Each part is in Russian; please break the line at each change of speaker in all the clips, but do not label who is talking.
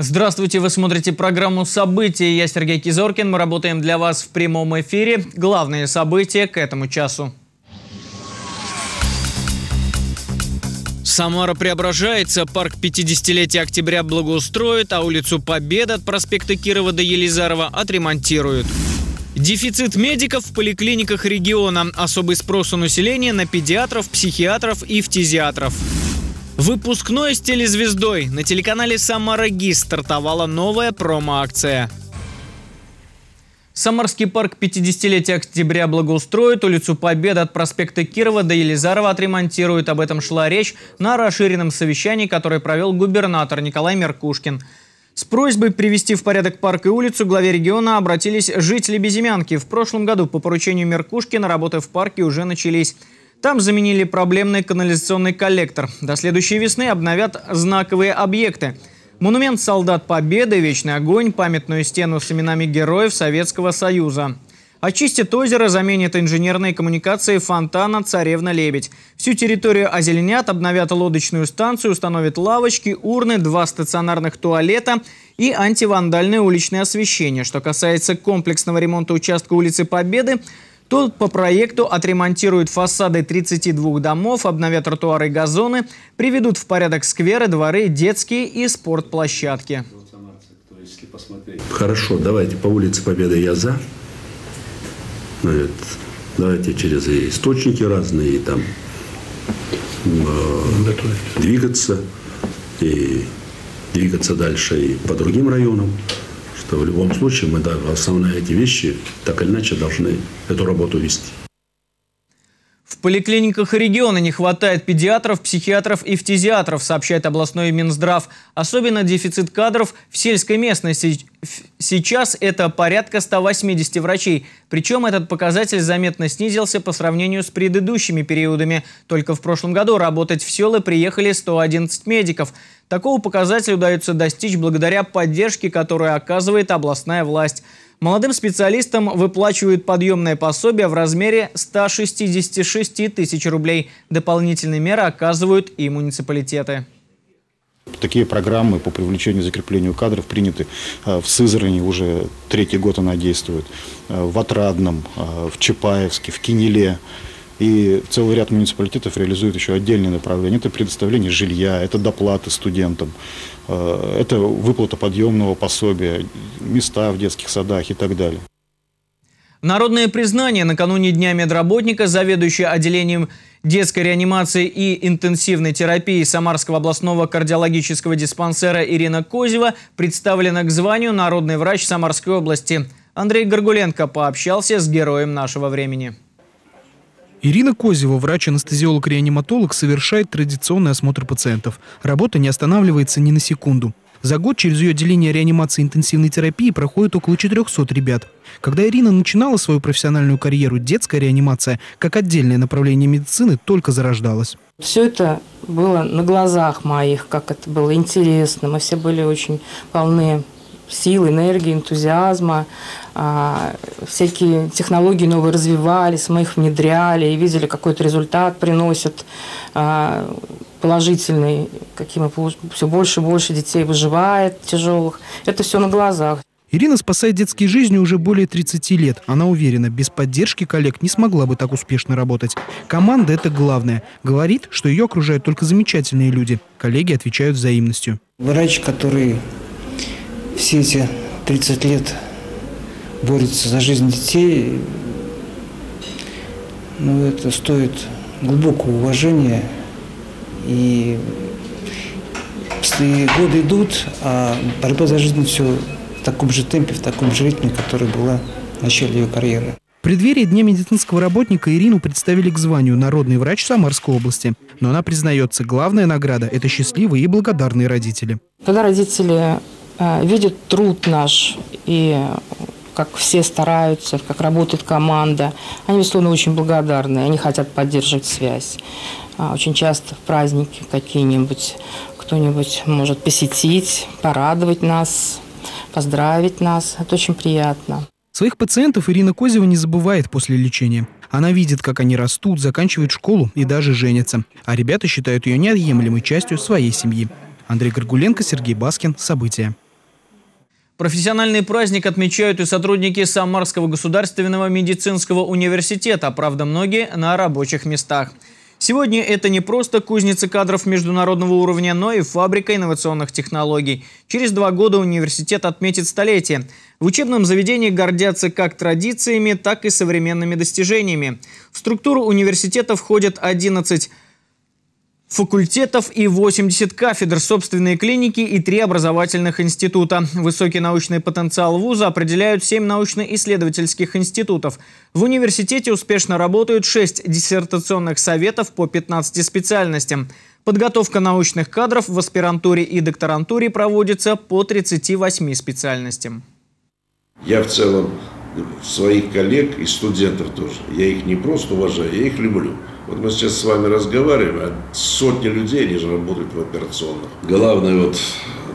Здравствуйте, вы смотрите программу «События». Я Сергей Кизоркин. Мы работаем для вас в прямом эфире. Главные события к этому часу. Самара преображается, парк 50-летия октября благоустроит, а улицу Победа от проспекта Кирова до Елизарова отремонтируют. Дефицит медиков в поликлиниках региона. Особый спрос у населения на педиатров, психиатров и фтизиатров. Выпускной с телезвездой. На телеканале «Самара ГИС» стартовала новая промо-акция. Самарский парк 50-летия октября благоустроит, улицу Победы от проспекта Кирова до Елизарова отремонтируют. Об этом шла речь на расширенном совещании, которое провел губернатор Николай Меркушкин. С просьбой привести в порядок парк и улицу главе региона обратились жители Безымянки. В прошлом году по поручению Меркушкина работы в парке уже начались. Там заменили проблемный канализационный коллектор. До следующей весны обновят знаковые объекты. Монумент «Солдат Победы», «Вечный огонь», памятную стену с именами героев Советского Союза. Очистят озеро, заменят инженерные коммуникации фонтана «Царевна-Лебедь». Всю территорию озеленят, обновят лодочную станцию, установят лавочки, урны, два стационарных туалета и антивандальное уличное освещение. Что касается комплексного ремонта участка улицы Победы – Тут по проекту отремонтируют фасады 32 домов, обновят тротуары и газоны, приведут в порядок скверы, дворы, детские и спортплощадки.
Хорошо, давайте по улице Победы я за. Давайте через источники разные и там э, двигаться и двигаться дальше и по другим районам что в любом случае мы, да, основные эти вещи так или иначе должны эту работу вести.
В поликлиниках региона не хватает педиатров, психиатров и фтизиатров, сообщает областной Минздрав. Особенно дефицит кадров в сельской местности. Сейчас это порядка 180 врачей. Причем этот показатель заметно снизился по сравнению с предыдущими периодами. Только в прошлом году работать в селы приехали 111 медиков. Такого показателя удается достичь благодаря поддержке, которую оказывает областная власть. Молодым специалистам выплачивают подъемное пособие в размере 166 тысяч рублей. Дополнительные меры оказывают и муниципалитеты.
Такие программы по привлечению и закреплению кадров приняты э, в Сызрани, уже третий год она действует, э, в Отрадном, э, в Чапаевске, в Кинеле. И целый ряд муниципалитетов реализует еще отдельные направления. Это предоставление жилья, это доплаты студентам, э, это выплата подъемного пособия, места в детских садах и так далее.
Народное признание накануне Дня медработника, заведующая отделением детской реанимации и интенсивной терапии Самарского областного кардиологического диспансера Ирина Козева представлена к званию народный врач Самарской области. Андрей Горгуленко пообщался с героем нашего времени.
Ирина Козева, врач-анестезиолог-реаниматолог, совершает традиционный осмотр пациентов. Работа не останавливается ни на секунду. За год через ее отделение реанимации и интенсивной терапии проходит около 400 ребят. Когда Ирина начинала свою профессиональную карьеру, детская реанимация, как отдельное направление медицины, только зарождалась.
Все это было на глазах моих, как это было интересно. Мы все были очень полны сил, энергии, энтузиазма. А, всякие технологии новые развивались, мы их внедряли и видели, какой-то результат приносят а, положительный, каким мы все больше и больше детей выживает тяжелых. Это все на глазах.
Ирина спасает детские жизни уже более 30 лет. Она уверена, без поддержки коллег не смогла бы так успешно работать. Команда – это главное. Говорит, что ее окружают только замечательные люди. Коллеги отвечают взаимностью.
Врач, который все эти 30 лет борется за жизнь детей, ну, это стоит глубокого уважения. И годы идут, а борьба за жизнь все в таком же темпе, в таком же ритме, который была в начале ее карьеры.
В преддверии Дня медицинского работника Ирину представили к званию народный врач Самарской области. Но она признается, главная награда – это счастливые и благодарные родители.
Когда родители видят труд наш и как все стараются, как работает команда. Они, безусловно, очень благодарны, они хотят поддерживать связь. А, очень часто в праздники какие-нибудь кто-нибудь может посетить, порадовать нас, поздравить нас. Это очень приятно.
Своих пациентов Ирина Козева не забывает после лечения. Она видит, как они растут, заканчивают школу и даже женятся. А ребята считают ее неотъемлемой частью своей семьи. Андрей Горгуленко, Сергей Баскин. События.
Профессиональный праздник отмечают и сотрудники Самарского государственного медицинского университета, правда многие на рабочих местах. Сегодня это не просто кузница кадров международного уровня, но и фабрика инновационных технологий. Через два года университет отметит столетие. В учебном заведении гордятся как традициями, так и современными достижениями. В структуру университета входят 11 факультетов и 80 кафедр, собственные клиники и три образовательных института. Высокий научный потенциал вуза определяют 7 научно-исследовательских институтов. В университете успешно работают 6 диссертационных советов по 15 специальностям. Подготовка научных кадров в аспирантуре и докторантуре проводится по 38 специальностям.
Я в целом своих коллег и студентов тоже, я их не просто уважаю, я их люблю. Вот мы сейчас с вами разговариваем, а сотни людей, они же работают в операционных. Главная вот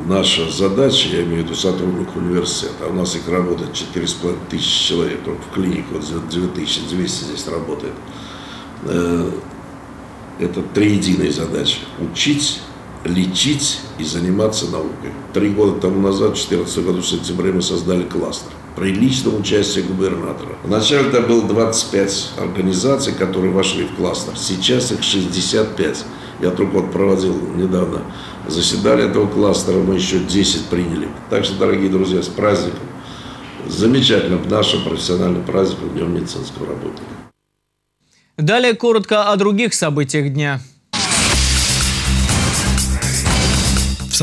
наша задача, я имею в виду сотрудников университета, а у нас их работает 4,5 тысячи человек, только в клинике вот 2200 здесь работает. Э, это три единые задачи. Учить, лечить и заниматься наукой. Три года тому назад, в 2014 году, в сентябре, мы создали кластер при личном участии губернатора. Вначале это было 25 организаций, которые вошли в кластер. Сейчас их 65. Я только вот проводил недавно заседание этого кластера, мы еще 10 приняли. Так что, дорогие друзья, с праздником. Замечательно, нашим профессиональным праздником Днем медицинского работника.
Далее коротко о других событиях дня.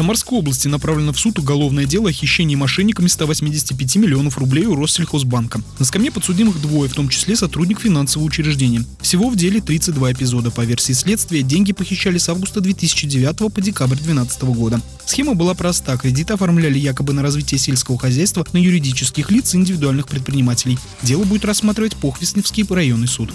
Самарской области направлено в суд уголовное дело о хищении мошенниками 185 миллионов рублей у Россельхозбанка. На скамье подсудимых двое, в том числе сотрудник финансового учреждения. Всего в деле 32 эпизода. По версии следствия, деньги похищали с августа 2009 по декабрь 2012 года. Схема была проста. Кредиты оформляли якобы на развитие сельского хозяйства на юридических лиц и индивидуальных предпринимателей. Дело будет рассматривать Похвестневский районный суд.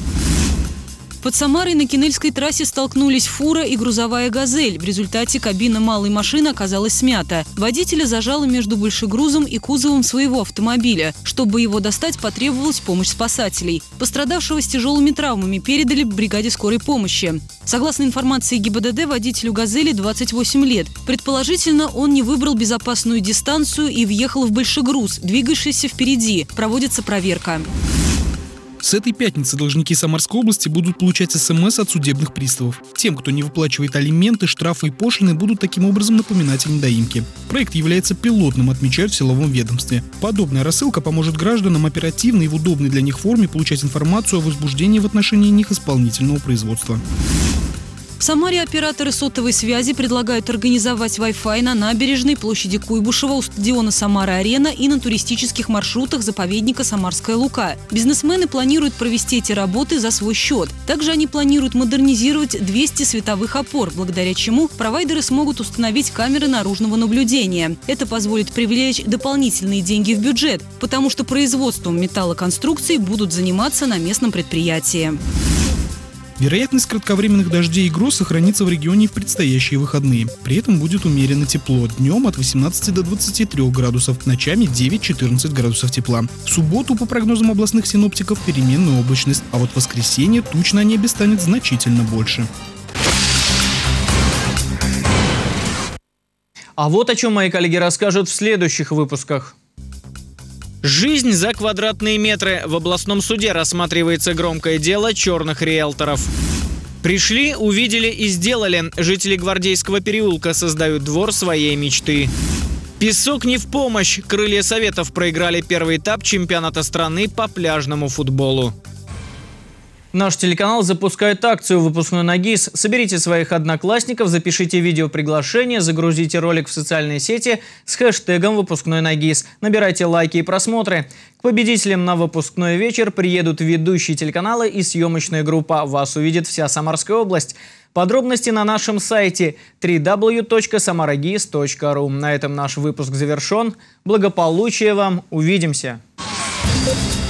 Под Самарой на Кинельской трассе столкнулись фура и грузовая «Газель». В результате кабина малой машины оказалась смята. Водителя зажало между большегрузом и кузовом своего автомобиля. Чтобы его достать, потребовалась помощь спасателей. Пострадавшего с тяжелыми травмами передали бригаде скорой помощи. Согласно информации ГИБДД, водителю «Газели» 28 лет. Предположительно, он не выбрал безопасную дистанцию и въехал в большегруз, двигавшийся впереди. Проводится проверка.
С этой пятницы должники Самарской области будут получать СМС от судебных приставов. Тем, кто не выплачивает алименты, штрафы и пошлины, будут таким образом напоминать о недоимке. Проект является пилотным, отмечают в силовом ведомстве. Подобная рассылка поможет гражданам оперативно и в удобной для них форме получать информацию о возбуждении в отношении них исполнительного производства.
В Самаре операторы сотовой связи предлагают организовать Wi-Fi на набережной площади Куйбышева у стадиона «Самара-Арена» и на туристических маршрутах заповедника «Самарская Лука». Бизнесмены планируют провести эти работы за свой счет. Также они планируют модернизировать 200 световых опор, благодаря чему провайдеры смогут установить камеры наружного наблюдения. Это позволит привлечь дополнительные деньги в бюджет, потому что производством металлоконструкций будут заниматься на местном предприятии.
Вероятность кратковременных дождей и гроз сохранится в регионе в предстоящие выходные. При этом будет умеренно тепло. Днем от 18 до 23 градусов, ночами 9-14 градусов тепла. В субботу, по прогнозам областных синоптиков, переменная облачность, а вот в воскресенье туч на небе станет значительно больше.
А вот о чем мои коллеги расскажут в следующих выпусках. Жизнь за квадратные метры. В областном суде рассматривается громкое дело черных риэлторов. Пришли, увидели и сделали. Жители Гвардейского переулка создают двор своей мечты. Песок не в помощь. Крылья Советов проиграли первый этап чемпионата страны по пляжному футболу. Наш телеканал запускает акцию «Выпускной Нагис». Соберите своих одноклассников, запишите видео приглашение, загрузите ролик в социальные сети с хэштегом «Выпускной Нагис». Набирайте лайки и просмотры. К победителям на выпускной вечер приедут ведущие телеканала и съемочная группа. Вас увидит вся Самарская область. Подробности на нашем сайте www.samaragis.ru. На этом наш выпуск завершен. Благополучия вам. Увидимся. Thank you.